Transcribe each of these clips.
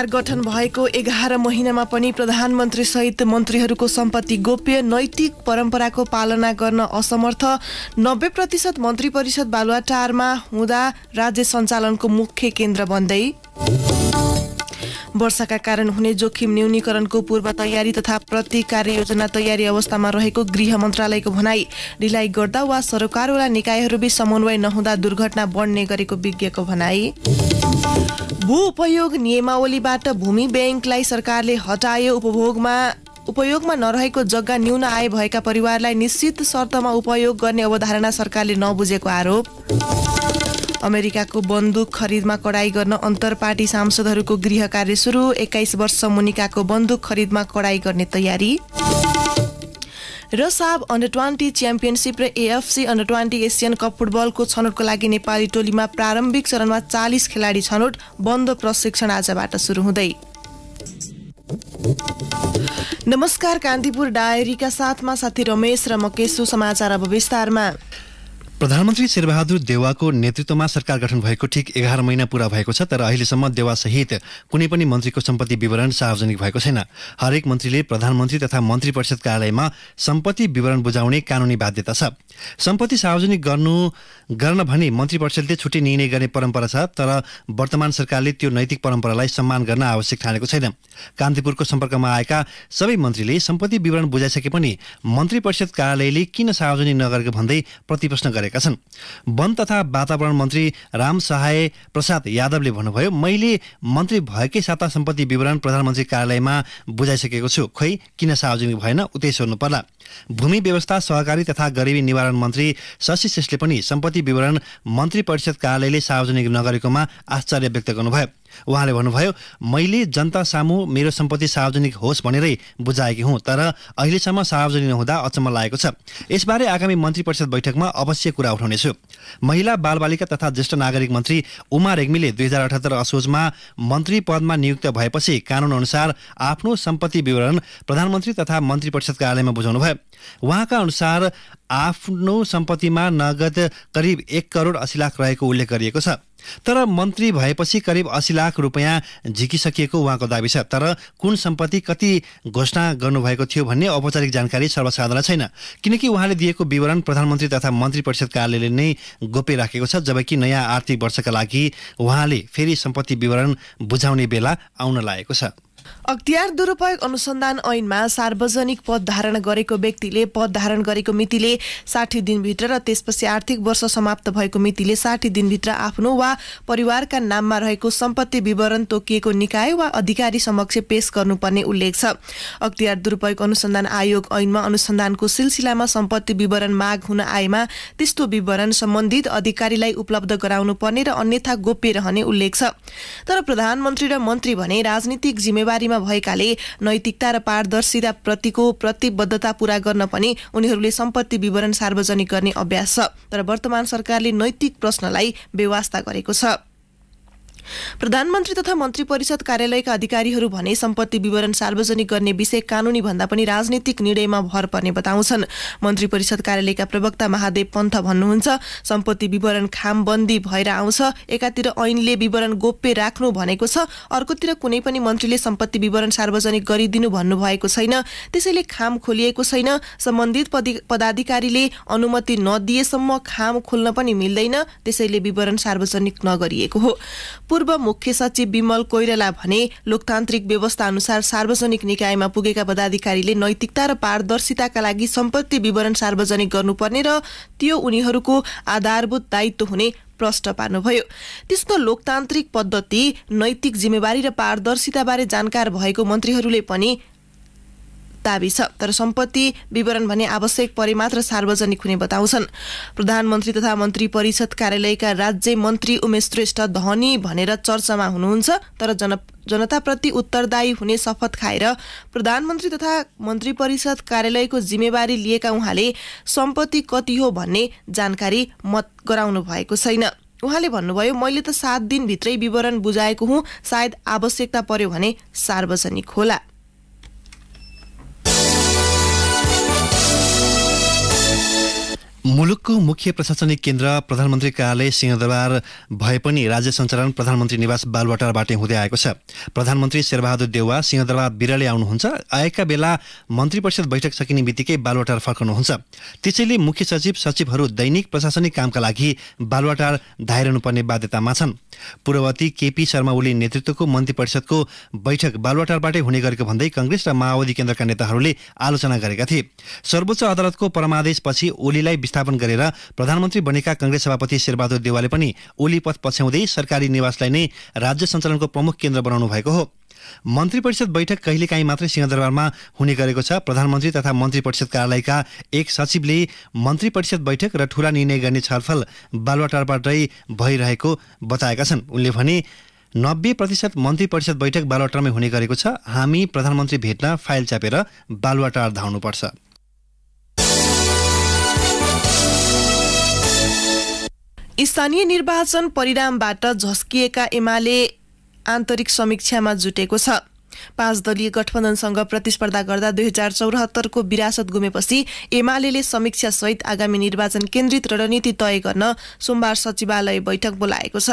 सरकार गठन भएको एघार महिनामा पनि प्रधानमन्त्री सहित मन्त्रीहरूको सम्पत्ति गोप्य नैतिक परम्पराको पालना गर्न असमर्थ। नब्बे प्रतिशत मन्त्री परिषद बालुवाटारमा हुँदा राज्य सञ्चालनको मुख्य केन्द्र बन्दै। वर्षाका कारण हुने जोखिम न्यूनीकरणको पूर्व तयारी तथा प्रति कार्ययोजना तयारी अवस्थामा रहेको गृह मन्त्रालयको भनाई ढिलाइ गर्दा वा सरकारवाला निकायहरूबीच समन्वय नहुँदा दुर्घटना बढ्ने गरेको विज्ञको भनाई। भू उपयोग नियमावलीबाट भूमि ब्याङ्कलाई सरकारले हटायो उपभोगमा उपयोगमा नरहेको जग्गा न्यून आय भएका परिवारलाई निश्चित शर्तमा उपयोग गर्ने अवधारणा सरकारले नबुझेको आरोप। अमेरिकाको बन्दुक खरिदमा कडाई गर्न अन्तर पार्टी सांसदहरूको गृह कार्य सुरु। एक्काइस वर्ष मुनिकाको बन्दुक खरिदमा कडाई गर्ने तयारी। र साब अन्डर ट्वेन्टी च्याम्पियनसिप र AFC under twenty Asian cup फुटबलको छनौटको लागि नेपाली टोलीमा प्रारम्भिक चरणमा चालिस खेलाडी छनौट बन्द प्रशिक्षण आजबाट सुरु हुँदै। नमस्कार कान्तिपुर डायरीका साथमा साथी रमेश र मकेशु समाचार अब विस्तारमा। प्रधानमन्त्री शेरबहादुर देवाको नेतृत्वमा सरकार गठन भएको ठिक एघार महिना पूरा भएको छ तर अहिलेसम्म देवासहित कुनै पनि मन्त्रीको सम्पत्ति विवरण सार्वजनिक भएको छैन। हरेक मन्त्रीले प्रधानमन्त्री तथा मन्त्री परिषद कार्यालयमा सम्पत्ति विवरण बुझाउने कानुनी बाध्यता छ। सम्पत्ति सार्वजनिक गर्नु गर्न भने मन्त्री परिषदले छुट्टै निर्णय गर्ने परम्परा छ तर वर्तमान सरकारले त्यो नैतिक परम्परालाई सम्मान गर्न आवश्यक ठानेको छैन। कान्तिपुरको सम्पर्कमा आएका सबै मन्त्रीले सम्पत्ति विवरण बुझाइसके पनि मन्त्री परिषद कार्यालयले किन सार्वजनिक नगरेको भन्दै प्रतिप्रश्न गरे गरेका छन्। वन तथा वातावरण मन्त्री राम सहाय प्रसाद यादवले भन्नुभयो मैले मन्त्री भएकै साता सम्पत्ति विवरण प्रधानमन्त्री कार्यालयमा बुझाइसकेको छु। खोइ किन सार्वजनिक भएन? उतै सोध्नु पर्ला भूमि व्यवस्था सहकारी तथा गरिबी निवारण मन्त्री शशि श्रेष्ठले पनि सम्पत्ति विवरण मन्त्री परिषद कार्यालयले सार्वजनिक नगरेकोमा आश्चर्य व्यक्त गर्नुभयो। उहाँले भन्नुभयो मैले जनता सामु मेरो सम्पत्ति सार्वजनिक होस् भनेरै बुझाएकी हुँ तर अहिलेसम्म सार्वजनिक नहुँदा अचम्म लागेको छ। यसबारे आगामी मन्त्री परिषद बैठकमा अवश्य कुरा उठाउनेछु। महिला बालबालिका तथा ज्येष्ठ नागरिक मन्त्री उमा रेग्मीले दुई हजार अठहत्तर असोजमा मन्त्री पदमा नियुक्त भएपछि कानुन अनुसार आफ्नो सम्पत्ति विवरण प्रधानमन्त्री तथा मन्त्री परिषद कार्यालयमा बुझाउनु भयो उहाँका अनुसार आफ्नो सम्पत्तिमा नगद करिब एक करोड अस्सी लाख रहेको उल्लेख गरिएको छ। तर मन्त्री भएपछि करिब अस्सी लाख रुपियाँ झिकिसकिएको उहाँको दावी छ। तर कुन सम्पत्ति कति घोषणा गर्नुभएको थियो भन्ने औपचारिक जानकारी सर्वसाधारण छैन। किनकि उहाँले दिएको विवरण प्रधानमन्त्री तथा मन्त्री परिषद कार्यालयले नै गोप्य राखेको छ जबकि नयाँ आर्थिक वर्षका लागि उहाँले फेरि सम्पत्ति विवरण बुझाउने बेला आउन लागेको छ। अख्तियार दुरुपयोग अनुसन्धान ऐनमा सार्वजनिक पद धारण गरेको व्यक्तिले पद धारण गरेको मितिले साठी दिनभित्र र त्यसपछि आर्थिक वर्ष समाप्त भएको मितिले साठी दिनभित्र आफ्नो वा परिवारका नाममा रहेको सम्पत्ति विवरण तोकिएको निकाय वा अधिकारी समक्ष पेश गर्नुपर्ने उल्लेख छ। अख्तियार दुरुपयोग अनुसन्धान आयोग ऐनमा अनुसन्धानको सिलसिलामा सम्पत्ति विवरण माग हुन आएमा त्यस्तो विवरण सम्बन्धित अधिकारीलाई उपलब्ध गराउनु पर्ने र अन्यथा गोप्य रहने उल्लेख छ। तर प्रधानमन्त्री र मन्त्री भने राजनीतिक जिम्मेवारीमा भएकाले नैतिकता र पारदर्शिता प्रतिको प्रतिबद्धता पूरा गर्न पनि उनीहरूले सम्पत्ति विवरण सार्वजनिक गर्ने अभ्यास छ। तर वर्तमान सरकारले नैतिक प्रश्नलाई बेवास्ता गरेको छ। प्रधानमन्त्री तथा मन्त्री परिषद कार्यालयका अधिकारीहरू भने सम्पत्ति विवरण सार्वजनिक गर्ने विषय कानूनी भन्दा पनि राजनीतिक निर्णयमा भर पर्ने बताउँछन्। मन्त्री परिषद कार्यालयका प्रवक्ता महादेव पन्थ भन्नुहुन्छ सम्पत्ति विवरण खामबन्दी भएर आउँछ एकातिर ऐनले विवरण गोप्य राख्नु भनेको छ अर्कोतिर कुनै पनि मन्त्रीले सम्पत्ति विवरण सार्वजनिक गरिदिनु भन्नुभएको छैन त्यसैले खाम खोलिएको छैन सम्बन्धित पदाधिकारीले अनुमति नदिएसम्म खाम खोल्न पनि मिल्दैन त्यसैले विवरण सार्वजनिक नगरिएको हो। पूर्व मुख्य सचिव विमल कोइराला भने लोकतान्त्रिक व्यवस्था अनुसार सार्वजनिक निकायमा पुगेका पदाधिकारीले नैतिकता र पारदर्शिताका लागि सम्पत्ति विवरण सार्वजनिक गर्नुपर्ने र त्यो उनीहरूको आधारभूत दायित्व हुने प्रश्न पार्नुभयो। त्यस्तो लोकतान्त्रिक पद्धति नैतिक जिम्मेवारी र पारदर्शिताबारे जानकार भएको मन्त्रीहरूले पनि दावी छ। तर सम्पत्ति विवरण भने आवश्यक परे मात्र सार्वजनिक हुने बताउँछन्। प्रधानमन्त्री तथा मन्त्री परिषद कार्यालयका राज्य मन्त्री उमेश श्रेष्ठ धनी भनेर चर्चामा हुनुहुन्छ तर जन जनताप्रति उत्तरदायी हुने शपथ खाएर प्रधानमन्त्री तथा मन्त्री परिषद कार्यालयको जिम्मेवारी लिएका उहाँले सम्पत्ति कति हो भन्ने जानकारी मत गराउनु भएको छैन। उहाँले भन्नुभयो मैले त सात दिनभित्रै विवरण बुझाएको हुँ सायद आवश्यकता पर्यो भने सार्वजनिक होला। मुलुकको मुख्य प्रशासनिक केन्द्र प्रधानमन्त्री कार्यालय सिंहदरबार भए पनि राज्य सञ्चालन प्रधानमन्त्री निवास बालवाटारबाटै हुँदै आएको छ। प्रधानमन्त्री शेरबहादुर देउवा सिंहदरबार बिराले आउनुहुन्छ। आएका बेला मन्त्री परिषद बैठक सकिने बित्तिकै बालवाटार फर्कनुहुन्छ। त्यसैले मुख्य सचिव सचिवहरू दैनिक प्रशासनिक कामका लागि बालवाटार धाइरहनुपर्ने बाध्यतामा छन्। पूर्ववर्ती केपी शर्मा ओली नेतृत्वको मन्त्री परिषदको बैठक बालवाटारबाटै हुने गरेको भन्दै कङ्ग्रेस र माओवादी केन्द्रका नेताहरूले आलोचना गरेका थिए। सर्वोच्च अदालतको परमादेशपछि ओलीलाई विस्थापन गरेर प्रधानमन्त्री बनेका कङ्ग्रेस सभापति शेरबहादुर देवालले पनि ओली पथ पछ्याउँदै सरकारी निवासलाई नै राज्य सञ्चालनको प्रमुख केन्द्र बनाउनु भएको हो। मन्त्री परिषद बैठक कहिलेकाहीँ मात्रै सिंहदरबारमा हुने गरेको छ। प्रधानमन्त्री तथा मन्त्री परिषद कार्यालयका एक सचिवले मन्त्री परिषद बैठक र ठूला निर्णय गर्ने छलफल बालुवाटारबाटै भइरहेको बताएका छन्। उनले भने नब्बे प्रतिशत मन्त्री परिषद बैठक बालुवाटारमै हुने गरेको छ। हामी प्रधानमन्त्री भेट्न फाइल चापेर बालुवाटार धाउनुपर्छ। स्थानीय निर्वाचन परिणामबाट झस्किएका एमाले आन्तरिक समीक्षामा जुटेको छ। पाँच दलीय गठबन्धनसँग प्रतिस्पर्धा गर्दा दुई हजार चौरात्तरको विरासत गुमेपछि एमाले समीक्षा सहित आगामी निर्वाचन केन्द्रित रणनीति तय गर्न सोमबार सचिवालय बैठक बोलाएको छ।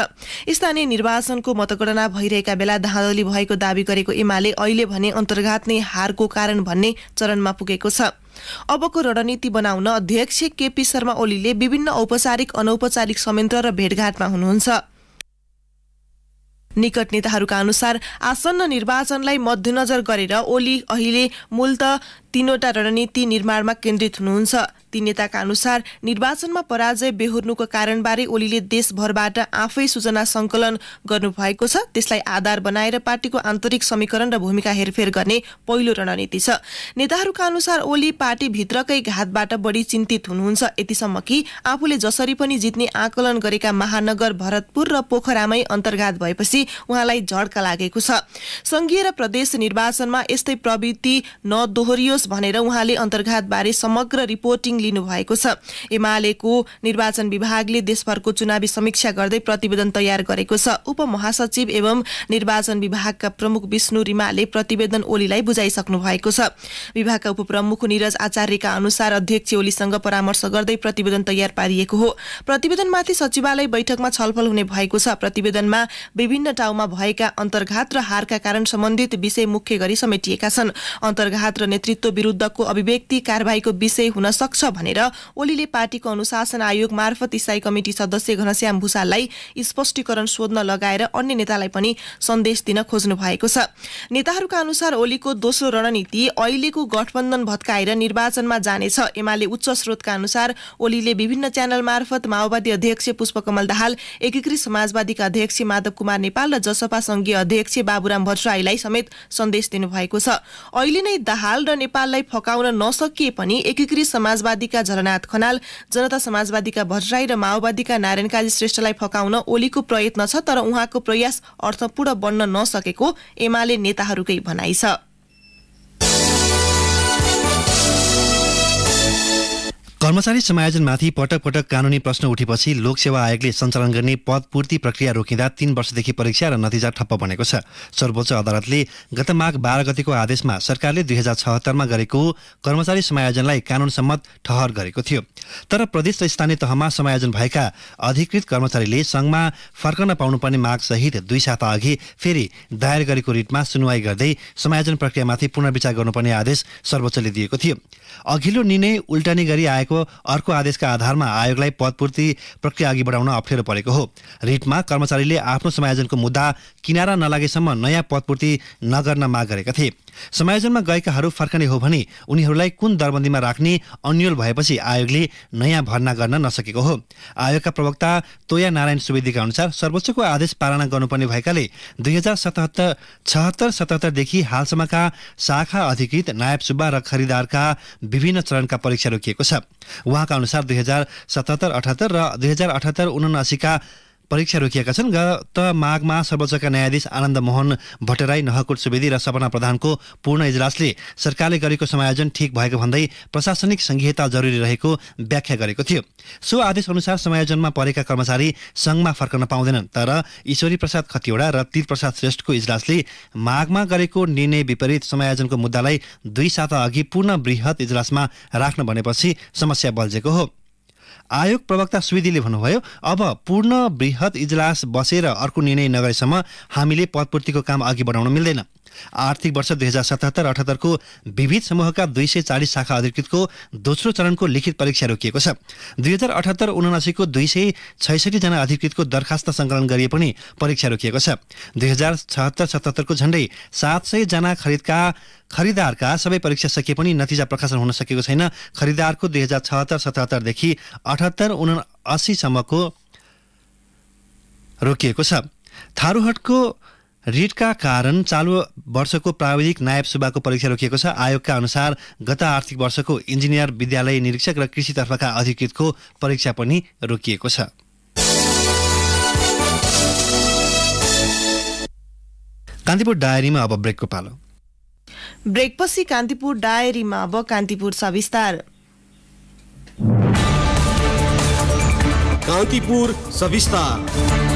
स्थानीय निर्वाचनको मतगणना भइरहेका बेला धाँधली भएको दावी गरेको एमाले अहिले भने अन्तर्घात नै हारको कारण भन्ने चरणमा पुगेको छ। अबको रणनीति बनाउन अध्यक्ष केपी शर्मा ओलीले विभिन्न औपचारिक अनौपचारिक संयन्त्र र भेटघाटमा हुनुहुन्छ। निकट नेताहरूका अनुसार आसन्न निर्वाचनलाई मध्यनजर गरेर ओली अहिले मूलत तीनवटा रणनीति निर्माणमा केन्द्रित हुनुहुन्छ। ती नेताका अनुसार निर्वाचनमा पराजय बेहोर्नुको कारणबारे ओलीले देशभरबाट आफै सूचना संकलन गर्नुभएको छ। त्यसलाई आधार बनाएर पार्टीको आन्तरिक समीकरण र भूमिका हेरफेर गर्ने पहिलो रणनीति छ। नेताहरूका अनुसार ओली पार्टीभित्रकै घातबाट बढी चिन्तित हुनुहुन्छ। यतिसम्म कि आफूले जसरी पनि जित्ने आकलन गरेका महानगर भरतपुर र पोखरामै अन्तर्घात भएपछि उहाँलाई झड्का लागेको छ। संघीय र प्रदेश निर्वाचनमा यस्तै प्रवृत्ति भनेर उहाँले अन्तर्घातबारे समग्र रिपोर्टिङ लिनुभएको छ। एमालेको निर्वाचन विभागले देशभरको चुनावी समीक्षा गर्दै प्रतिवेदन तयार गरेको छ। उपमहासचिव एवं निर्वाचन विभागका प्रमुख विष्णु रिमाले प्रतिवेदन ओलीलाई बुझाइसक्नु भएको छ। विभागका उपप्रमुख निरज आचार्यका अनुसार अध्यक्ष ओलीसँग परामर्श गर्दै प्रतिवेदन तयार पारिएको हो। प्रतिवेदनमाथि सचिवालय बैठकमा छलफल हुने भएको छ। प्रतिवेदनमा विभिन्न ठाउँमा भएका अन्तर्घात र हारका कारण सम्बन्धित विषय मुख्य गरी समेटिएका छन्। अन्तर्घात र नेतृत्व विरुद्धको अभिव्यक्ति कारवाहीको विषय हुन सक्छ भनेर ओलीले पार्टीको अनुशासन आयोग मार्फत स्थायी कमिटी सदस्य घनश्याम भूषाललाई स्पष्टीकरण सोध्न लगाएर अन्य नेतालाई पनि सन्देश दिन खोज्नु भएको छ। नेताहरूका अनुसार ओलीको दोस्रो रणनीति अहिलेको गठबन्धन भत्काएर निर्वाचनमा जानेछ। एमाले उच्च स्रोतका अनुसार ओलीले विभिन्न च्यानल मार्फत माओवादी अध्यक्ष पुष्पकमल दाहाल एकीकृत समाजवादीका अध्यक्ष माधव कुमार नेपाल र जसपा संघीय अध्यक्ष बाबुराम भट्टराईलाई समेत सन्देश दिनुभएको छ। अहिले नै दाहाल र नेपाललाई फकाउन नसकिए पनि एकीकृत समाजवादीका झलनाथ खनाल जनता समाजवादीका भट्टराई र माओवादीका नारायण काजी श्रेष्ठलाई फकाउन ओलीको प्रयत्न छ तर उहाँको प्रयास अर्थपूर्ण बन्न नसकेको एमाले नेताहरूकै भनाइ छ। कर्मचारी समायोजनमाथि पटक पटक कानुनी प्रश्न उठेपछि लोकसेवा आयोगले सञ्चालन गर्ने पद पूर्ति प्रक्रिया रोकिँदा तीन वर्षदेखि परीक्षा र नतिजा ठप्प बनेको छ। सर्वोच्च अदालतले गत माघ बाह्र गतिको आदेशमा सरकारले दुई हजार छहत्तरमा गरेको कर्मचारी समायोजनलाई कानुन सम्मत ठहर गरेको थियो। तर प्रदेश र स्थानीय तहमा समायोजन भएका अधिकृत कर्मचारीले सङ्घमा फर्कन पाउनुपर्ने मागसहित दुई साता अघि फेरि दायर गरेको रिटमा सुनवाई गर्दै समायोजन प्रक्रियामाथि पुनर्विचार गर्नुपर्ने आदेश सर्वोच्चले दिएको थियो। अघिल्लो निर्णय उल्टनी गरी आएको अर्को आदेशका आधारमा आयोगलाई पदपूर्ति प्रक्रिया अघि बढाउन अप्ठ्यारो परेको हो। रिटमा कर्मचारीले आफ्नो समायोजनको मुद्दा किनारा नलागेसम्म नयाँ पदपूर्ति नगर्न माग गरेका थिए। समायोजनमा गएकाहरू फर्कने हो भने उनीहरूलाई कुन दरबन्दीमा राख्ने अन्यल भएपछि आयोगले नयाँ भर्ना गर्न नसकेको हो। आयोगका प्रवक्ता तोया नारायण सुवेदीका अनुसार सर्वोच्चको आदेश पालना गर्नुपर्ने भएकाले दुई हजार सतहत्तर छहत्तर सतहत्तरदेखि हालसम्मका शाखा अधिकृत नायब सुब्बा र खरिदारका विभिन्न चरणका परीक्षा रोकिएको छ। उहाँका अनुसार दुई हजार सतहत्तर अठहत्तर र दुई हजार अठहत्तर उनासीका परीक्षा रोकिएका छन्। गत माघमा सर्वोच्चका न्यायाधीश आनन्द मोहन भट्टराई नहकुट सुवेदी र सपना प्रधानको पूर्ण इजलासले सरकारले गरेको समायोजन ठिक भएको भन्दै प्रशासनिक संघीयता जरुरी रहेको व्याख्या गरेको थियो। सो आदेश अनुसार समायोजनमा परेका कर्मचारी सङ्घमा फर्कन पाउँदैनन् तर ईश्वरी प्रसाद खतिवडा र तिर प्रसाद श्रेष्ठको इजलासले माघमा गरेको निर्णय विपरीत समायोजनको मुद्दालाई दुई साता अघि पूर्ण वृहत इजलासमा राख्न भनेपछि समस्या बल्झेको हो। आयोग प्रवक्ता सुवेदीले भन्नुभयो अब पूर्ण वृहत इजलास बसेर अर्को निर्णय नगरेसम्म हामीले पदपूर्तिको काम अघि बढाउन मिल्दैन। आर्थिक वर्ष दुई हजार सतहत्तर अठहत्तरको विविध समूहका दुई सय चालिस शाखा अधिकृतको दोस्रो चरणको लिखित परीक्षा रोकिएको छ। दुई हजार अठहत्तर उनासीको दुई सय छैसठीजना अधिकृतको दरखास्त सङ्कलन गरिए पनि परीक्षा रोकिएको छ। दुई हजार छहत्तर सतहत्तरको झण्डै सात सयजना खरिदका खरिदारका सबै परीक्षा सकिए पनि नतिजा प्रकाशन हुन सकेको छैन। खरिदारको दुई हजार छहत्तर सतहत्तरदेखि अठहत्तर उनासीसम्मको रोकिएको छ। थारूहटको रिटका कारण चालु वर्षको प्राविधिक नायब सुब्बाको परीक्षा रोकिएको छ। आयोगका अनुसार गत आर्थिक वर्षको इन्जिनियर विद्यालय निरीक्षक र कृषितर्फका अधिकृतको परीक्षा पनि रोकिएको छ। कान्तिपुर डायरीमा अब ब्रेकको पालो। ब्रेकपछि कान्तिपुर डायरीमा अब कान्तिपुर सविस्तार। कान्तिपुर सविस्तार।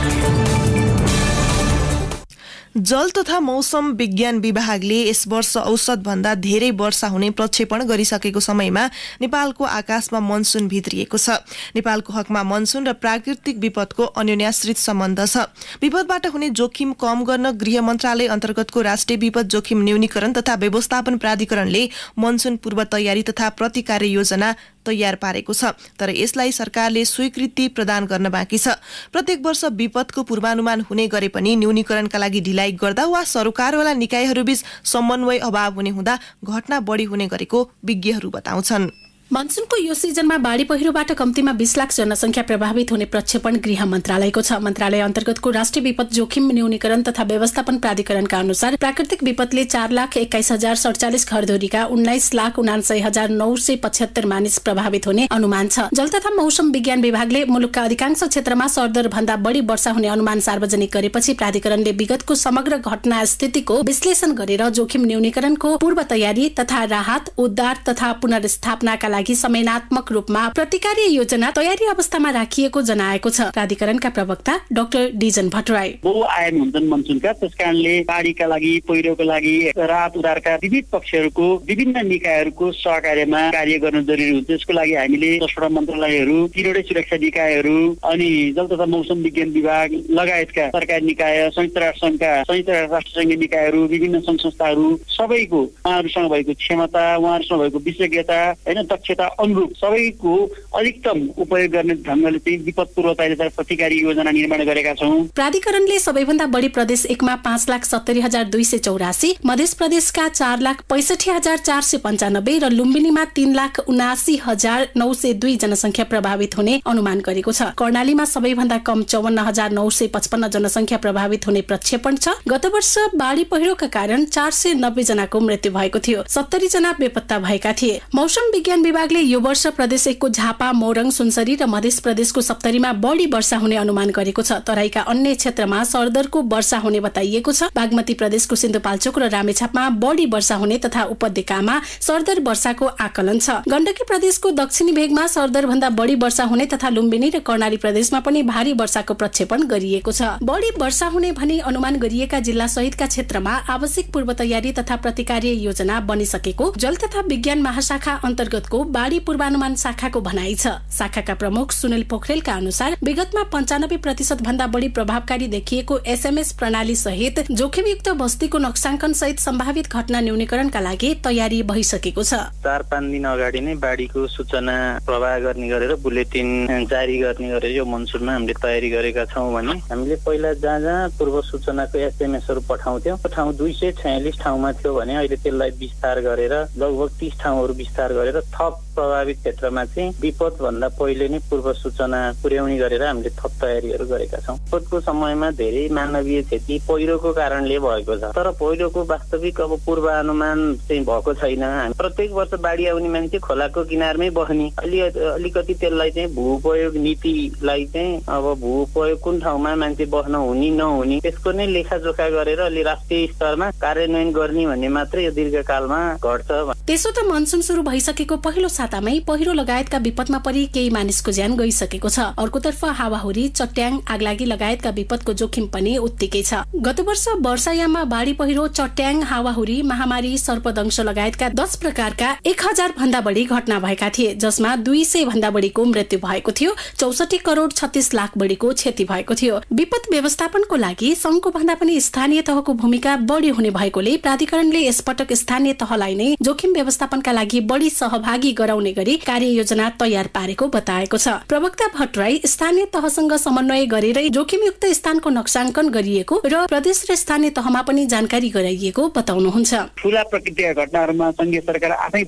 जल तथा मौसम विज्ञान विभागले यस वर्ष औसतभन्दा धेरै वर्षा हुने प्रक्षेपण गरिसकेको समयमा नेपालको आकाशमा मनसुन भित्रिएको छ। नेपालको हकमा मनसुन र प्राकृतिक विपदको अन्योन्याश्रित सम्बन्ध छ। विपदबाट हुने जोखिम कम गर्न गृह मन्त्रालय अन्तर्गतको राष्ट्रिय विपद जोखिम न्यूनीकरण तथा व्यवस्थापन प्राधिकरणले मनसुन पूर्व तयारी तथा प्रतिकार्य योजना तयार पारेको छ। तर यसलाई सरकारले स्वीकृति प्रदान गर्न बाँकी छ। प्रत्येक वर्ष विपदको पूर्वानुमान हुने गरे पनि न्यूनीकरणका लागि ढिलाइ गर्दा वा सरकारवाला निकायहरूबीच समन्वय अभाव हुने हुँदा घटना बढी हुने गरेको विज्ञहरू बताउँछन्। मनसुनको यो सिजनमा बाढी पहिरोबाट कम्तीमा बीस लाख जनसङ्ख्या प्रभावित हुने प्रक्षेपण गृह मन्त्रालयको छ। मन्त्रालय अन्तर्गतको राष्ट्रिय विपद जोखिम न्यूनीकरण तथा व्यवस्थापन प्राधिकरणका अनुसार प्राकृतिक विपदले चार लाख एक्काइस हजार सडचालिस घरधुरीका उन्नाइस लाख उनासय हजार नौ सय पचहत्तर मानिस प्रभावित हुने अनुमान छ। जल तथा मौसम विज्ञान विभागले मुलुकका अधिकांश क्षेत्रमा सरदर भन्दा बढी वर्षा हुने अनुमान सार्वजनिक गरेपछि प्राधिकरणले विगतको समग्र घटना स्थितिको विश्लेषण गरेर जोखिम न्यूनीकरणको पूर्व तयारी तथा राहत उद्धार तथा पुनर्स्थापनाका लागि लागि समयनात्मक रूपमा प्रतिकारी योजना तयारी अवस्थामा राखिएको जनाएको छ। प्राधिकरणका प्रवक्ता डाक्टर डिजन भट्टराई। बहुआयामी हुन्छन् मनसुनका। त्यस कारणले बाढीका लागि पहिरोको लागि राहत उद्धारका विविध पक्षहरूको विभिन्न निकायहरूको सहकार्यमा कार्य गर्न जरुरी हुन्छ। यसको लागि हामीले दसवटा मन्त्रालयहरू तिनवटै सुरक्षा निकायहरू अनि जल तथा मौसम विज्ञान विभाग लगायतका सरकारी निकाय संयुक्त राष्ट्र संघका संयुक्त राष्ट्र सङ्घीय निकायहरू विभिन्न संस्थाहरू सबैको उहाँहरूसँग भएको क्षमता उहाँहरूसँग भएको विशेषज्ञता होइन दक्ष आवश्यकता अनुरूप सबैको अधिकतम उपयोग गर्ने ढङ्गले चाहिँ विपद पूर्व तयारी प्रतिकारी योजना निर्माण गरेका छौँ। प्राधिकरणले सबैभन्दा बढी प्रदेश एकमा पाँच लाख सत्तरी हजार दुई सय चौरासी मध्य प्रदेशका चार लाख पैसठी हजार चार सय पन्चानब्बे र लुम्बिनीमा तीन लाख उनासी हजार नौ सय दुई जनसङ्ख्या प्रभावित हुने अनुमान गरेको छ। कर्णालीमा सबैभन्दा कम चौवन्न हजार नौ सय पचपन्न जनसङ्ख्या प्रभावित हुने प्रक्षेपण छ। गत वर्ष बाढी पहिरोका कारण चार सय नब्बे जनाको मृत्यु भएको थियो। सत्तरी जना बेपत्ता भएका थिए। मौसम विज्ञान विभाग विभागले यो वर्ष प्रदेश एकको झापा मोरङ सुनसरी र मध्य प्रदेशको सप्तरीमा बढी वर्षा हुने अनुमान गरेको छ। तराईका अन्य क्षेत्रमा सरदरको वर्षा हुने बताइएको छ। बागमती प्रदेशको सिन्धुपाल्चोक र रामेछापमा बढी वर्षा हुने तथा उपत्यकामा सरदर वर्षाको आकलन छ। गण्डकी प्रदेशको दक्षिणी भेगमा सरदर भन्दा बढी वर्षा हुने तथा लुम्बिनी र कर्णाली प्रदेशमा पनि भारी वर्षाको प्रक्षेपण गरिएको छ। बढी वर्षा हुने भनी अनुमान गरिएका जिल्ला सहितका क्षेत्रमा आवश्यक पूर्व तयारी तथा प्रतिकार्य योजना बनिसकेको जल तथा विज्ञान महाशाखा अन्तर्गतको बाढी पूर्वानुमान शाखाको भनाइ छ। शाखाका प्रमुख सुनिल पोखरेलका अनुसार विगतमा पञ्चानब्बे प्रतिशत भन्दा बढी प्रभावकारी देखिएको एसएमएस प्रणाली सहित जोखिमयुक्त बस्तीको नक्साङ्कन सहित सम्भावित घटना न्यूनीकरणका लागि तयारी भइसकेको छ। चार पाँच दिन अगाडि नै बाढीको सूचना प्रवाह गर्ने गरेर बुलेटिन जारी गर्ने गरेर यो मनसुनमा हामीले तयारी गरेका छौँ भने हामीले पहिला जहाँ जहाँ पूर्व सूचनाको एसएमएसहरू पठाउँथ्यौँ ठाउँ दुई सय छयालिस ठाउँमा थियो भने अहिले त्यसलाई विस्तार गरेर लगभग तिस ठाउँहरू विस्तार गरेर थप 밥 प्रभावित क्षेत्रमा चाहिँ विपद भन्दा पहिले नै पूर्व सूचना पुर्याउने गरेर हामीले थप तयारीहरू गरेका छौँ। विपदको समयमा धेरै मानवीय क्षति पहिरोको कारणले भएको छ। तर पहिरोको वास्तविक अब पूर्वानुमान चाहिँ भएको छैन। प्रत्येक वर्ष बाढी आउने मान्छे खोलाको किनारमै बस्ने। अलि अलिकति त्यसलाई चाहिँ भू उपयोग नीतिलाई चाहिँ अब भू उपयोग कुन ठाउँमा मान्छे बस्न हुने नहुने त्यसको नै लेखाजोखा गरेर अलि राष्ट्रिय स्तरमा कार्यान्वयन गर्ने भन्ने मात्रै यो दीर्घकालमा घट्छ। त्यसो त मनसुन सुरु भइसकेको पहिलो सातामै पहिरो लगायतका विपदमा परि केही मानिसको ज्यान गइसकेको छ। अर्कोतर्फ हावाहुरी चट्याङ आगलागी लगायतका विपदको जोखिम पनि उत्तिकै छ। गत वर्ष वर्षायाममा बाढी पहिरो चट्याङ हावाहुरी महामारी सर्पदंश लगायतका दस प्रकारका एक हजार भन्दा बढी घटना भएका थिए जसमा दुई सय भन्दा बढीको मृत्यु भएको थियो चौसठी करोड छत्तीस लाख बढीको क्षति भएको थियो। विपद व्यवस्थापनको लागि संघको भन्दा पनि स्थानीय तहको भूमिका बढी हुने भएकोले प्राधिकरणले यसपटक स्थानीय तहलाई नै जोखिम व्यवस्थापनका लागि बढी सहभागी गराउने गरी कार्ययोजना तयार पारेको बताएको छ। प्रवक्ता भट्टराई स्थानीय तहसँग समन्वय गरेरै जोखिमयुक्त स्थानको नक्साङ्कन गरिएको र प्रदेश र स्थानीय तहमा पनि जानकारी गराइएको बताउनुहुन्छ। ठुला प्रकृतिका घटनाहरूमा संघीय सरकार आफै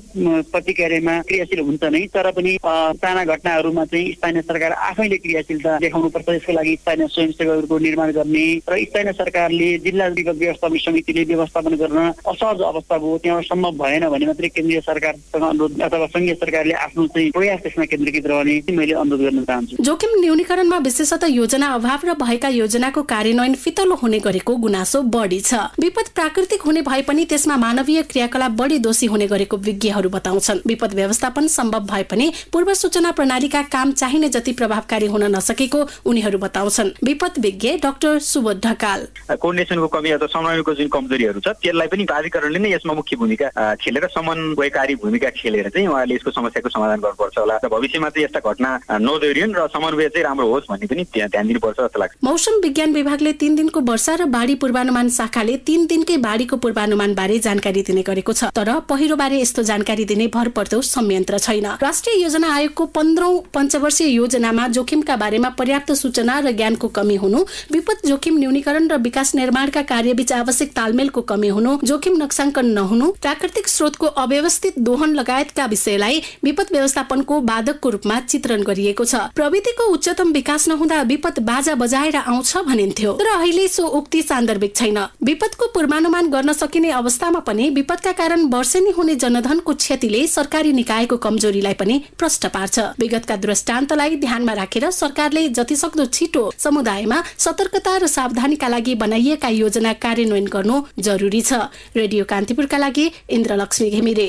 प्रतिक्रियामा क्रियाशील हुन्छ नै तर पनि साना घटनाहरूमा चाहिँ स्थानीय सरकार आफैले क्रियाशीलता देखाउनुपर्छ। यसको लागि स्थानीय स्वयंसेवकहरूको निर्माण गर्ने र स्थानीय सरकारले जिल्ला विगत व्यवस्थापन समितिले व्यवस्थापन गर्न असहज अवस्था भयो त्यहाँ सम्भव भएन भने मात्रै केन्द्रीय सरकारसँग अनुरोध अथवा सरकारले आफ्नो चाहिँ प्रयास त्यसमा केन्द्रीकृत रहने मैले अनुरोध गर्न चाहन्छु। जोखिम न्यूनीकरणमा विशेषतः योजना अभाव र भएका योजनाको कार्यान्वयन फितलो हुने गरेको गुनासो बढी छ। विपद प्राकृतिक हुने भए पनि त्यसमा मानवीय क्रियाकलाप बढी दोषी हुने गरेको विज्ञहरू बताउँछन्। विपद व्यवस्थापन सम्भव भए पनि पूर्व सूचना प्रणालीका काम चाहिने जति प्रभावकारी हुन नसकेको उनीहरू बताउँछन्। विपद विज्ञ डाक्टर सुबोध ढकाल। कोर्डिनेसनको कमी अथवा समन्वयको जुन कमजोरीहरू छ त्यसलाई पनि प्राधिकरणले नै यसमा मुख्य भूमिका खेलेर समन्वयकारी भूमिका खेलेर चाहिँ उहाँले यसको समस्याको समाधान गर्नुपर्छ होला। र भविष्यमा चाहिँ यस्ता घटना नदोहोरियोन् र समन्वय चाहिँ राम्रो होस् भन्ने पनि ध्यान दिनुपर्छ जस्तो लाग्छ। मौसम विज्ञान विभागले तीन दिनको वर्षा र बाढी पूर्वानुमान शाखाले तीन दिनकै बाढीको पूर्वानुमान बारे जानकारी दिने गरेको छ। तर पहिरो बारे यस्तो जानकारी दिने भर पर्दो संयन्त्र छैन। राष्ट्रिय योजना आयोगको पन्ध्रौं पञ्चवर्षीय योजनामा जोखिमका बारेमा पर्याप्त सूचना र ज्ञानको कमी हुनु विपद जोखिम न्यूनीकरण र विकास निर्माणका कार्यबीच आवश्यक तालमेलको कमी हुनु जोखिम नक्साङ्कन नहुनु प्राकृतिक स्रोतको अव्यवस्थित दोहन लगायतका विषयलाई विपद व्यवस्थापनको बाधकको रूपमा चित्रण गरिएको छ। प्रविधिको उच्चतम विकास नहुँदा विपद बाजा बजाएर आउँछ भनिन्थ्यो। तर अहिले सो उक्ति सान्दर्भिक छैन। विपदको पूर्वानुमान गर्न सकिने अवस्थामा पनि विपदका कारण वर्षेनी हुने जनधनको क्षतिले सरकारी निकायको कमजोरीलाई पनि प्रष्ट पार्छ। विगतका दृष्टान्तलाई ध्यानमा राखेर सरकारले जतिसक्दो छिटो समुदायमा सतर्कता र सावधानीका लागि बनाइएका योजना कार्यान्वयन गर्नु जरुरी छ। रेडियो कान्तिपुरका लागि इन्द्रलक्ष्मी घिमिरे।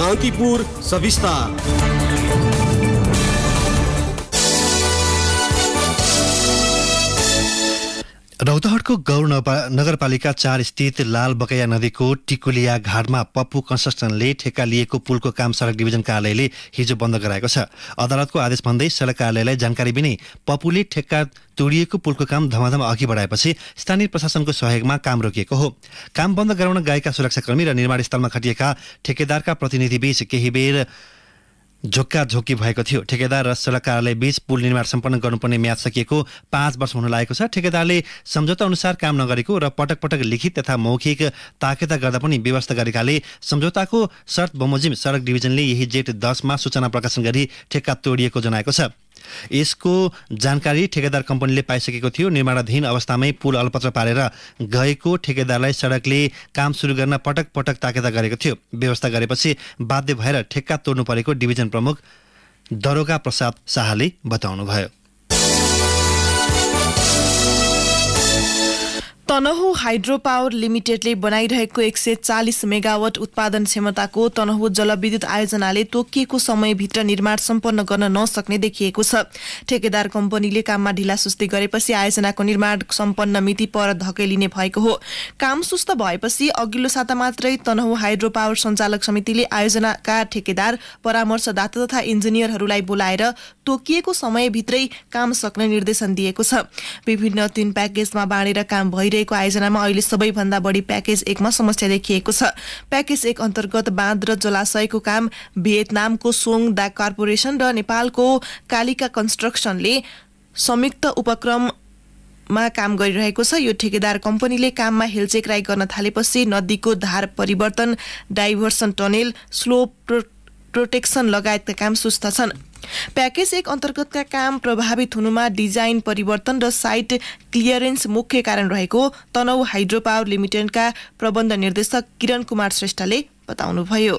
कान्तिपुर सविस्तार। रौतहटको गौर नगरपालिका चार स्थित लाल बकैया नदीको टिकुलिया घाटमा पप्पु कन्स्ट्रक्सनले ठेक्का लिएको पुलको काम सडक डिभिजन कार्यालयले हिजो बन्द गराएको छ। अदालतको आदेश भन्दै सडक कार्यालयलाई जानकारी बिनै पप्पुले ठेक्का तोडिएको पुलको काम धमाधम अघि बढाएपछि स्थानीय प्रशासनको सहयोगमा काम रोकिएको हो। काम बन्द गराउन गएका सुरक्षाकर्मी र निर्माण स्थलमा खटिएका ठेकेदारका प्रतिनिधिबीच केही बेर झोक्का झोकी भएको थियो। ठेकेदार र कार्यालय बीच पुल निर्माण सम्पन्न गर्नुपर्ने म्याद सकिएको पाँच वर्ष हुन लागेको छ। ठेकेदारले सम्झौता अनुसार काम नगरेको र पटक पटक लिखित तथा मौखिक ताकेता गर्दा पनि व्यवस्था गरेकाले सम्झौताको शर्त बमोजिम सडक डिभिजनले यही जेठ दसमा सूचना प्रकाशन गरी ठेक्का तोडिएको जनाएको छ। यसको जानकारी ठेकेदार कम्पनीले पाइसकेको थियो। निर्माणाधीन अवस्थामै पुल अलपत्र पारेर गएको ठेकेदारलाई सडकले काम सुरु गर्न पटक पटक ताकेता गरेको थियो। व्यवस्था गरेपछि बाध्य भएर ठेक्का तोड्नु परेको डिभिजन प्रमुख दरोगा प्रसाद शाहले बताउनुभयो। तनहु हाइड्रो पावर लिमिटेडले बनाइरहेको एक सय चालिस मेगावट उत्पादन क्षमताको तनहु जलविद्युत आयोजनाले तोकिएको समयभित्र निर्माण सम्पन्न गर्न नसक्ने देखिएको छ। ठेकेदार कम्पनीले काममा ढिलासुस्ती गरेपछि आयोजनाको निर्माण सम्पन्न मिति पर धकेलिने भएको हो। काम सुस्त भएपछि अघिल्लो साता मात्रै तनहु हाइड्रो पावर सञ्चालक समितिले आयोजनाका ठेकेदार परामर्शदाता तथा इन्जिनियरहरूलाई बोलाएर तोकिएको समयभित्रै काम सक्ने निर्देशन दिएको छ। विभिन्न तीन प्याकेजमा बाँडेर काम भइरहेको आयोजनामा अहिले सबैभन्दा बढी प्याकेज एकमा समस्या देखिएको छ। प्याकेज एक अन्तर्गत बाँध र जलाशयको काम भियतनामको सोङ दा कर्पोरेसन र नेपालको कालिका कन्स्ट्रक्सनले संयुक्त उपक्रम मा काम गरिरहेको छ। यो ठेकेदार कम्पनीले काममा हेलचेक्राई गर्न थालेपछि नदीको धार परिवर्तन डाइभर्सन टनेल स्लोप प्रोटेक्सन लगायतका काम सुस्त छन्। प्याकेज एक अन्तर्गतका काम प्रभावित हुनुमा डिजाइन परिवर्तन र साइट क्लियरेन्स मुख्य कारण रहेको तनहु हाइड्रो पावर लिमिटेडका प्रबन्ध निर्देशक किरण कुमार श्रेष्ठले बताउनुभयो।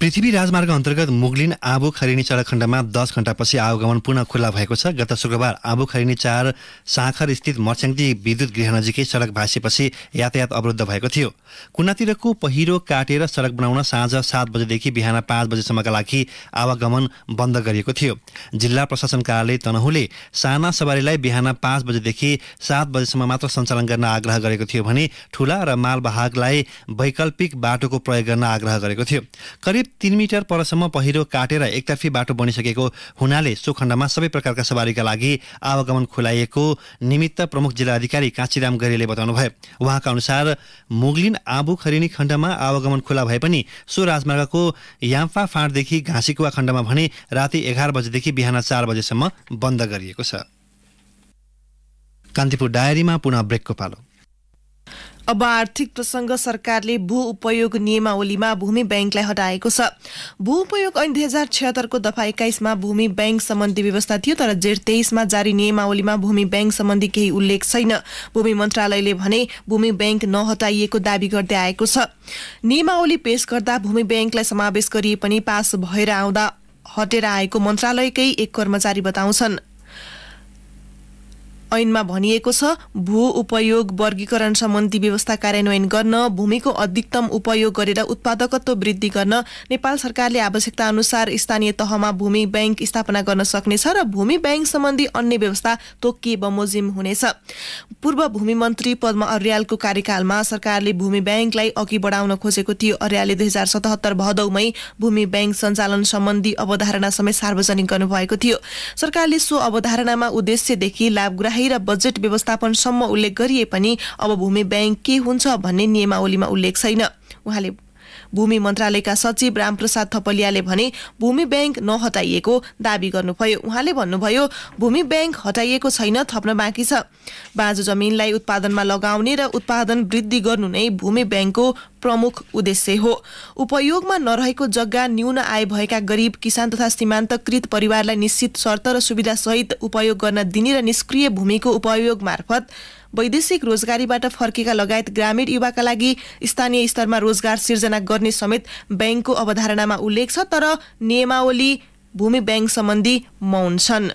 पृथ्वी राजमार्ग अन्तर्गत मुगलिन आबु खरिनी सडक खण्डमा दस घण्टापछि आवागमन पुनः खुल्ला भएको छ। गत शुक्रबार आबु खरिनी चार साखर स्थित विद्युत गृह नजिकै सडक भाँसिएपछि यातायात अवरुद्ध भएको थियो। कुनातिरको पहिरो काटेर सडक बनाउन साँझ सात बजेदेखि बिहान पाँच बजेसम्मका लागि आवागमन बन्द गरिएको थियो। जिल्ला प्रशासन कार्यालय तनहुले साना सवारीलाई बिहान पाँच बजेदेखि सात बजेसम्म मात्र सञ्चालन गर्न आग्रह गरेको थियो भने ठूला र मालवाहकलाई वैकल्पिक बाटोको प्रयोग गर्न आग्रह गरेको थियो। करिब तीन मिटर परसम्म पहिरो काटेर एकतर्फी बाटो बनिसकेको हुनाले सो खण्डमा सबै प्रकारका सवारीका लागि आवागमन खुलाइएको निमित्त प्रमुख जिल्ला अधिकारी काँचीराम गरेले बताउनुभयो। उहाँका अनुसार मुगलिन आबु खरिनी खण्डमा आवागमन खुला भए पनि सो राजमार्गको याम्फा फाँडदेखि घाँसीकुवा खण्डमा भने राति एघार बजेदेखि बिहान चार बजेसम्म बन्द गरिएको छ। कान्तिपुर डायरीमा पुनः ब्रेकको पालो। अब आर्थिक प्रसङ्ग सरकारले भू उपयोग नियमावलीमा भूमि ब्याङ्कलाई हटाएको छ। भू उपयोग ऐन दुई हजार छिहत्तरको दफा एक्काइसमा भूमि ब्याङ्क सम्बन्धी व्यवस्था थियो तर जेठ तेइसमा जारी नियमावलीमा भूमि ब्याङ्क सम्बन्धी केही उल्लेख छैन। भूमि मन्त्रालयले भने भूमि ब्याङ्क नहटाइएको दावी गर्दै आएको छ। नियमावली पेश गर्दा भूमि ब्याङ्कलाई समावेश गरिए पनि पास भएर आउँदा हटेर आएको मन्त्रालयकै एक कर्मचारी बताउँछन्। ऐनमा भनिएको छ भू उपयोग वर्गीकरण सम्बन्धी व्यवस्था कार्यान्वयन गर्न भूमिको अधिकतम उपयोग गरेर उत्पादकत्व वृद्धि गर्न नेपाल सरकारले आवश्यकता अनुसार स्थानीय तहमा भूमि ब्याङ्क स्थापना गर्न सक्नेछ र भूमि ब्याङ्क सम्बन्धी अन्य व्यवस्था तोकिए बमोजिम हुनेछ। पूर्व भूमि मन्त्री पद्म अर्यालको कार्यकालमा सरकारले भूमि ब्याङ्कलाई अघि बढाउन खोजेको थियो। अर्यालले दुई हजार सतहत्तर भदौमै भूमि ब्याङ्क सञ्चालन सम्बन्धी अवधारणा समेत सार्वजनिक गर्नुभएको थियो। सरकारले सो अवधारणामा उद्देश्यदेखि लाभग्राही र बजेट व्यवस्थापनसम्म उल्लेख गरिए पनि अब भूमि ब्याङ्क के हुन्छ भन्ने नियमावलीमा उल्लेख छैन। उहाँले भूमि मन्त्रालयका सचिव रामप्रसाद थपलियाले भने भूमि ब्याङ्क नहटाइएको दावी गर्नुभयो। उहाँले भन्नुभयो भूमि ब्याङ्क हटाइएको छैन थप्न बाँकी छ। बाँझो जमिनलाई उत्पादनमा लगाउने र उत्पादन वृद्धि गर्नु नै भूमि ब्याङ्कको प्रमुख उद्देश्य हो। उपयोगमा नरहेको जग्गा न्यून आय भएका गरिब किसान तथा सीमान्तकृत परिवारलाई निश्चित शर्त र सुविधा सहित उपयोग गर्न दिने र निष्क्रिय भूमिको उपयोग मार्फत वैदेशिक रोजगारीबाट फर्केका लगायत ग्रामीण युवाका लागि स्थानीय स्तरमा रोजगार सिर्जना गर्ने समेत ब्याङ्कको अवधारणामा उल्लेख छ तर नियमावली भूमि ब्याङ्क सम्बन्धी मौन छन्।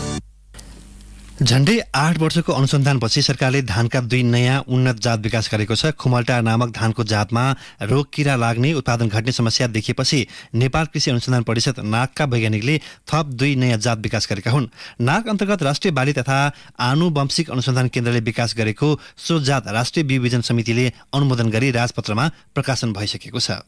झण्डै आठ वर्षको अनुसन्धानपछि सरकारले धानका दुई नयाँ उन्नत जात विकास गरेको छ। खुमल्टा नामक धानको जातमा रोग किरा लाग्ने उत्पादन घट्ने समस्या देखिएपछि नेपाल कृषि अनुसन्धान परिषद नागका वैज्ञानिकले थप दुई नयाँ जात विकास गरेका हुन्। नाग अन्तर्गत राष्ट्रिय बाली तथा आनुवंशिक अनुसन्धान केन्द्रले विकास गरेको सो जात राष्ट्रिय विविजन समितिले अनुमोदन गरी राजपत्रमा प्रकाशन भइसकेको छ।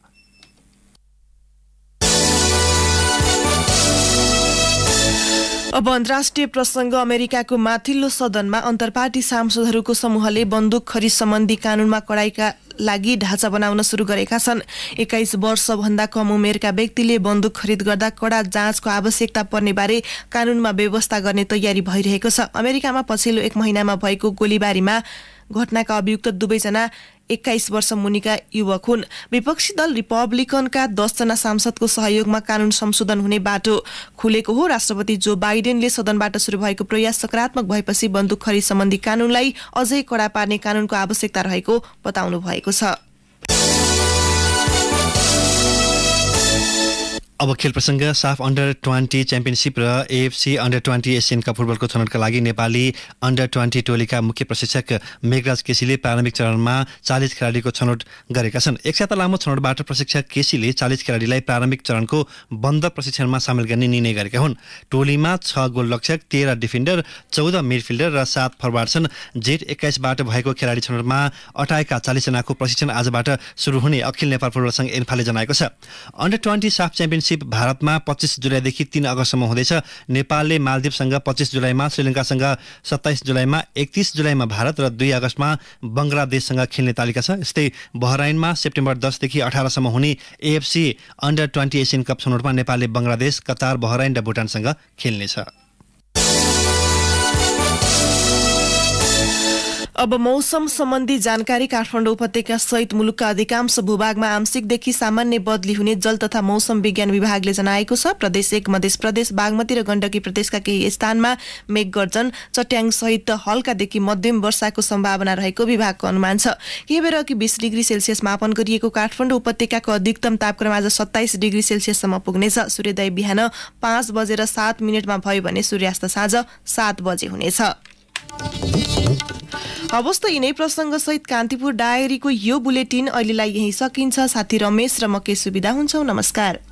अब अन्तर्राष्ट्रिय प्रसङ्ग अमेरिकाको माथिल्लो सदनमा अन्तर्पार्टी सांसदहरूको समूहले बन्दुक खरिद सम्बन्धी कानूनमा कडाईका लागि ढाँचा बनाउन सुरु गरेका छन्। एक्काइस वर्षभन्दा कम उमेरका व्यक्तिले बन्दुक खरिद गर्दा कडा जाँचको आवश्यकता पर्ने बारे कानूनमा व्यवस्था गर्ने तयारी भइरहेको छ। अमेरिकामा पछिल्लो एक महिनामा भएको गोलीबारीमा घटनाका अभियुक्त दुवैजना एक्काइस वर्ष मुनिका युवक हुन्। विपक्षी दल रिपब्लिकनका दसजना सांसदको सहयोगमा कानून संशोधन हुने बाटो खुलेको हो। राष्ट्रपति जो बाइडेनले सदनबाट शुरू भएको प्रयास सकारात्मक भएपछि बन्दुक खरिद सम्बन्धी कानूनलाई अझै कडा पार्ने कानूनको आवश्यकता रहेको बताउनु भएको छ। अब खेल प्रसङ्ग साफ अन्डर ट्वेन्टी च्याम्पियनसिप र AFC under twenty Asian cup फुटबलको छनौटका लागि नेपाली अन्डर ट्वेन्टी टोलीका मुख्य प्रशिक्षक मेघराज केसीले प्रारम्भिक चरणमा चालिस खेलाडीको छनौट गरेका छन्। एक साता लामो छनौटबाट प्रशिक्षक केसीले चालिस खेलाडीलाई प्रारम्भिक चरणको बन्द प्रशिक्षणमा सामेल गर्ने निर्णय गरेका हुन्। टोलीमा छ गोलरक्षक तेह्र डिफेन्डर चौध मिडफिल्डर र सात फरवार्ड छन्। जेठ एक्काइसबाट भएको खेलाडी छनौटमा अटाएका चालिसजनाको प्रशिक्षण आजबाट सुरु हुने अखिल नेपाल फुटबल सङ्घ एन्फाले जनाएको छ। अन्डर ट्वेन्टी साफ च्याम्पियनसिप भारतमा पच्चिस जुलाईदेखि तीन अगस्तसम्म हुँदैछ। नेपालले मालदिवसँग पच्चिस जुलाईमा श्रीलङ्कासँग सत्ताइस जुलाईमा एकतिस जुलाईमा भारत र दुई अगस्तमा बङ्गलादेशसँग खेल्ने तालिका छ। यस्तै बहराइनमा सेप्टेम्बर दसदेखि अठारसम्म हुने AFC under twenty Asian cup छनौटमा नेपालले बङ्गलादेश कतार बहराइन र भुटानसँग खेल्नेछ। अब मौसम सम्बन्धी जानकारी काठमाडौँ उपत्यका सहित मुलुकका अधिकांश भूभागमा आंशिकदेखि सामान्य बदली हुने जल तथा मौसम विज्ञान विभागले जनाएको छ। प्रदेश एक मध्य प्रदेश बागमती र गण्डकी प्रदेशका केही स्थानमा मेघगर्जन चट्याङ सहित हल्कादेखि मध्यम वर्षाको सम्भावना रहेको विभागको अनुमान छ। केही बेर अघि बिस डिग्री सेल्सियस मापन गरिएको काठमाडौँ उपत्यकाको अधिकतम तापक्रम आज सत्ताइस डिग्री सेल्सियससम्म पुग्नेछ। सूर्योदय बिहान पाँच बजेर सात मिनटमा भयो भने सूर्यास्त साँझ सात बजे हुनेछ। हवस् त यिनै प्रसङ्गसहित कान्तिपुर डायरीको यो बुलेटिन अहिलेलाई यही सकिन्छ। साथी रमेश र म के सुविधा हुन्छौ। नमस्कार।